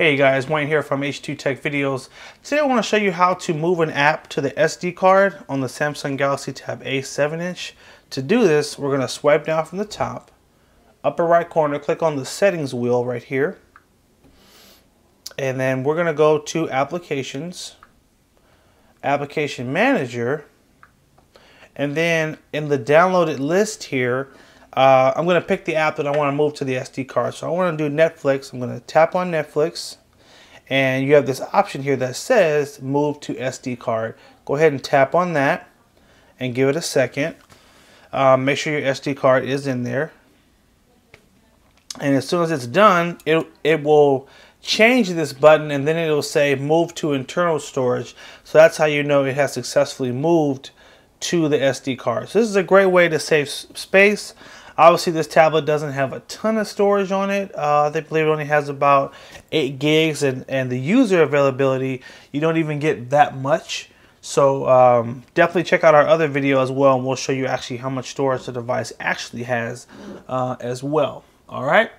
Hey guys, Wayne here from H2 Tech Videos. Today I want to show you how to move an app to the SD card on the Samsung Galaxy Tab A 7-inch. To do this, we're going to swipe down from the top, upper right corner, click on the settings wheel right here. And then we're going to go to Applications, Application Manager, and then in the downloaded list here, uh, I'm going to pick the app that I want to move to the SD card. So I want to do Netflix. I'm going to tap on Netflix. And you have this option here that says move to SD card. Go ahead and tap on that and give it a second. Uh, make sure your SD card is in there. And as soon as it's done, it, it will change this button and then it'll say move to internal storage. So that's how you know it has successfully moved to the SD card. So this is a great way to save space. Obviously, this tablet doesn't have a ton of storage on it. Uh, they believe it only has about 8 gigs, and, and the user availability, you don't even get that much. So um, definitely check out our other video as well, and we'll show you actually how much storage the device actually has uh, as well. All right.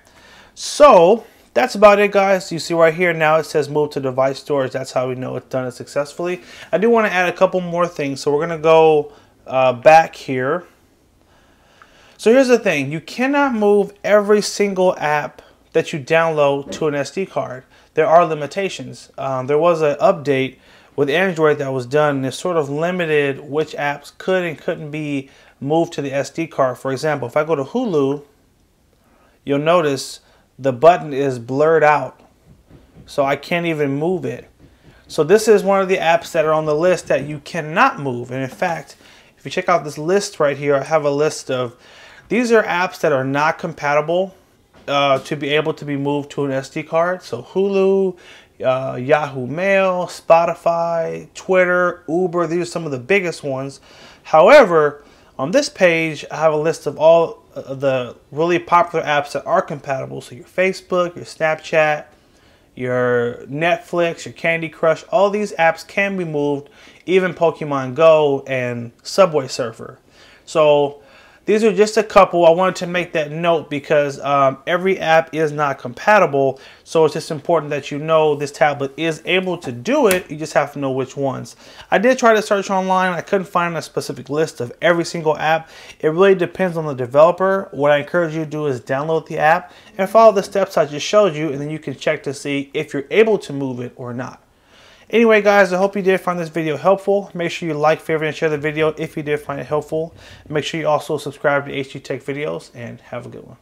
So that's about it, guys. You see right here now it says move to device storage. That's how we know it's done it successfully. I do want to add a couple more things. So we're going to go uh, back here so here's the thing, you cannot move every single app that you download to an SD card. There are limitations. Um, there was an update with Android that was done and it sort of limited which apps could and couldn't be moved to the SD card. For example, if I go to Hulu, you'll notice the button is blurred out. So I can't even move it. So this is one of the apps that are on the list that you cannot move. And in fact, if you check out this list right here, I have a list of these are apps that are not compatible uh, to be able to be moved to an SD card. So Hulu, uh, Yahoo Mail, Spotify, Twitter, Uber, these are some of the biggest ones. However, on this page, I have a list of all the really popular apps that are compatible. So your Facebook, your Snapchat, your Netflix, your Candy Crush, all these apps can be moved, even Pokemon Go and Subway Surfer. So these are just a couple. I wanted to make that note because um, every app is not compatible. So it's just important that you know this tablet is able to do it. You just have to know which ones. I did try to search online. I couldn't find a specific list of every single app. It really depends on the developer. What I encourage you to do is download the app and follow the steps I just showed you. And then you can check to see if you're able to move it or not. Anyway, guys, I hope you did find this video helpful. Make sure you like, favorite, and share the video if you did find it helpful. Make sure you also subscribe to H2 Tech videos, and have a good one.